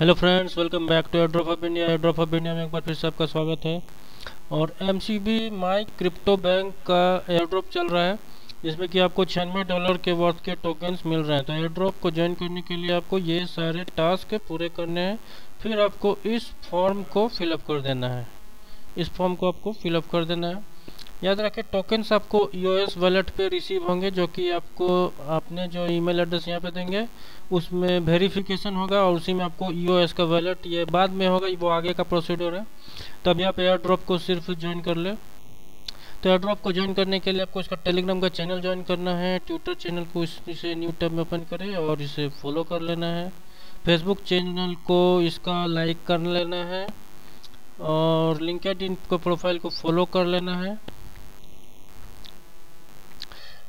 Hello friends, welcome back to airdrop of India. Airdrop of India में एक बार फिर से आपका स्वागत है। और M C B my crypto bank का एयरड्रॉप चल रहा है, जिसमें कि आपको छियानवे डॉलर के वर्थ के टोकन्स मिल रहे हैं। तो एयरड्रॉप को ज्वाइन करने के लिए आपको ये सारे टास्क पूरे करने हैं। फिर आपको इस फॉर्म को फिलअप कर देना है। इस फॉर्म को आपको फिलअप कर देना है। याद रखें टोकन्स आपको यूएस वॉलेट पे रिसीव होंगे, जो कि आपको, आपने जो ईमेल एड्रेस यहाँ पे देंगे, उसमें वेरिफिकेशन होगा और उसी में आपको यूएस का वॉलेट ये बाद में होगा वो आगे का प्रोसीडर है। तो अभी आप एयर ड्रॉप को सिर्फ़ ज्वाइन कर ले। तो एयर ड्रॉप को ज्वाइन करने के लिए आपको इसका टेलीग्राम का चैनल ज्वाइन करना है ट्विटर चैनल को इसे न्यू टैब में ओपन करें और इसे फॉलो कर लेना है। फेसबुक चैनल को इसका लाइक कर लेना है और लिंकेड इन को प्रोफ़ाइल को फॉलो कर लेना है।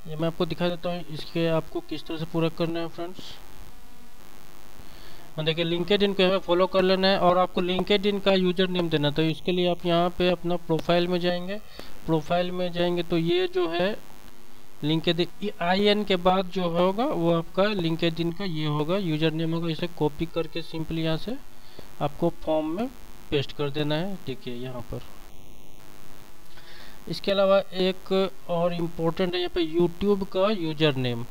ये मैं आपको दिखा देता हूँ, इसके आपको किस तरह से पूरा करना है फ्रेंड्स देखिए लिंकेड इन को हमें फॉलो कर लेना है, और आपको लिंकेड इन का यूज़र नेम देना तो इसके लिए आप यहाँ पे अपना प्रोफ़ाइल में जाएँगे। प्रोफ़ाइल में जाएँगे तो ये जो है लिंकेड आई एन के बाद जो होगा, वो आपका लिंकेड इन का ये होगा यूज़र नेम होगा। इसे कॉपी करके सिंपली यहाँ से आपको फॉर्म में पेस्ट कर देना है। देखिए, यहाँ पर। इसके अलावा एक और इम्पोर्टेंट है यहाँ पे यूट्यूब का यूज़र नेम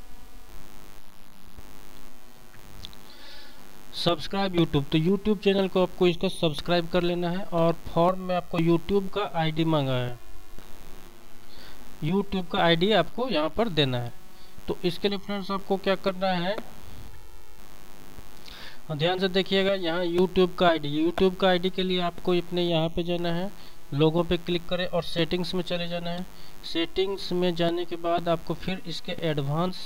सब्सक्राइब यूट्यूब तो यूट्यूब चैनल को आपको इसका सब्सक्राइब कर लेना है और फॉर्म में आपको यूट्यूब का आईडी मांगा है। यूट्यूब का आईडी आपको यहाँ पर देना है। तो इसके लिए फ्रेंड्स आपको क्या करना है? ध्यान से देखिएगा, यहाँ यूट्यूब का आईडी यूट्यूब का आईडी के लिए आपको अपने यहाँ पे जाना है। लोगों पे क्लिक करें और सेटिंग्स में चले जाना है। सेटिंग्स में जाने के बाद आपको फिर इसके एडवांस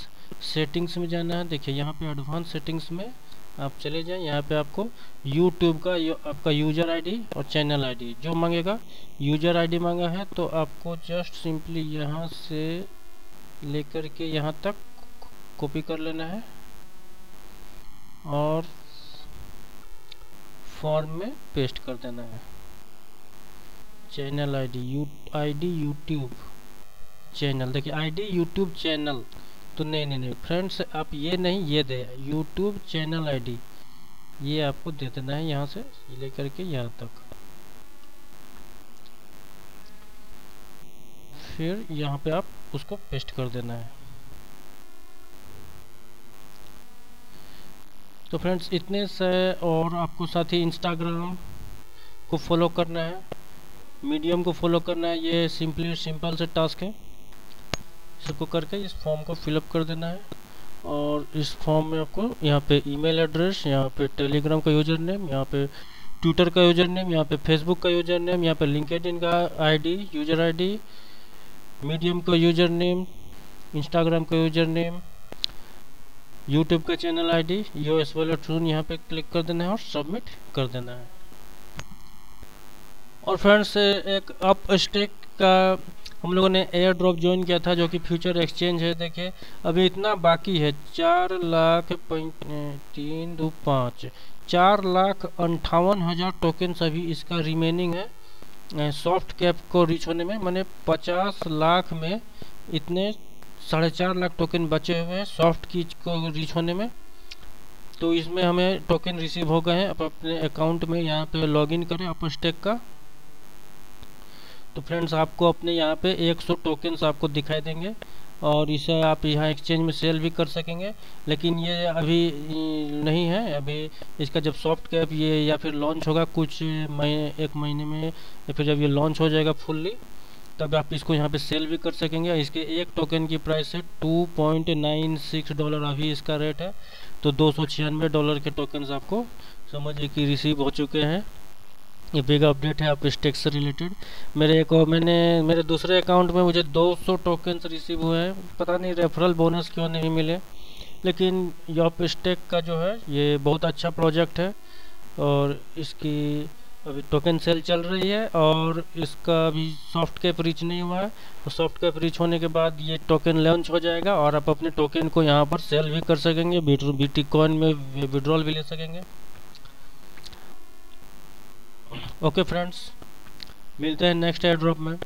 सेटिंग्स में जाना है। देखिए यहाँ पे एडवांस सेटिंग्स में आप चले जाएँ। यहाँ पे आपको YouTube का यू, आपका यूज़र आईडी और चैनल आईडी जो मांगेगा यूज़र आईडी मांगा है तो आपको जस्ट सिंपली यहाँ से लेकर के यहाँ तक कॉपी कर लेना है। और फॉर्म में पेस्ट कर देना है। Channel ID U ID YouTube channel देखिए आईडी यूट्यूब चैनल तो नहीं नहीं नहीं। फ्रेंड्स आप ये नहीं, ये दे। यूट्यूब चैनल आईडी ये आपको दे देना है यहाँ से लेकर के यहाँ तक। फिर यहाँ पे आप उसको पेस्ट कर देना है। तो फ्रेंड्स इतने से और आपको साथ ही इंस्टाग्राम को फॉलो करना है। मीडियम को फॉलो करना है, ये सिंपली सिंपल से टास्क है। इसको करके इस फॉर्म को फिलअप कर देना है और इस फॉर्म में आपको यहाँ पे ईमेल एड्रेस, यहाँ पे टेलीग्राम का यूज़र नेम यहाँ पे ट्विटर का यूज़र नेम यहाँ पे फेसबुक का यूज़र नेम यहाँ पे लिंकेड का आईडी, यूज़र आईडी, मीडियम का यूज़र नेम इंस्टाग्राम का यूज़र नेम यूट्यूब का चैनल आईडी यू एस वाला ट्रून यहाँ पे क्लिक कर देना है और सबमिट कर देना है। और फ्रेंड्स, एक अप स्टेक का हम लोगों ने एयर ड्रॉप ज्वाइन किया था जो कि फ्यूचर एक्सचेंज है। देखिए, अभी इतना बाकी है। चार लाख तीन, दो, पाँच। चार लाख अंठावन हज़ार टोकन्स अभी इसका रिमेनिंग है। सॉफ्ट कैप को रीच होने में मैंने पचास लाख में इतने साढ़े चार लाख टोकन बचे हुए हैं सॉफ्ट की को रीच होने में। तो इसमें हमें टोकन रिसीव हो गए हैं। अब अपने अकाउंट में यहाँ पे लॉगिन करें, अप स्टेक का। तो फ्रेंड्स, आपको अपने यहाँ पे 100 टोकन्स आपको दिखाई देंगे और इसे आप यहाँ एक्सचेंज में सेल भी कर सकेंगे। लेकिन ये अभी नहीं है। अभी इसका जब सॉफ्ट कैप ये या फिर लॉन्च होगा कुछ महीने एक महीने में, या फिर जब ये लॉन्च हो जाएगा फुल्ली तब आप इसको यहाँ पे सेल भी कर सकेंगे। इसके एक टोकन की प्राइस है 2.96 डॉलर अभी इसका रेट है तो दो सौ छियानवे डॉलर के टोकन्स आपको समझिए कि रिसीव हो चुके हैं। ये बिग अपडेट है, आप स्टेक से रिलेटेड मेरे एक मैंने, मेरे दूसरे अकाउंट में मुझे 200 टोकन्स रिसीव हुए हैं। पता नहीं रेफरल बोनस क्यों नहीं मिले। लेकिन यॉप स्टेक का जो है, ये बहुत अच्छा प्रोजेक्ट है। और इसकी अभी टोकन सेल चल रही है और इसका अभी सॉफ्ट कैप रीच नहीं हुआ है। तो सॉफ्ट कैप रीच होने के बाद ये टोकन लॉन्च हो जाएगा और आप अपने टोकन को यहाँ पर सेल भी कर सकेंगे, बीटी कॉइन में विड्रॉल भी ले सकेंगे। ओके फ्रेंड्स मिलते हैं नेक्स्ट एयर ड्रॉप में.